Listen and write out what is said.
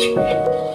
去。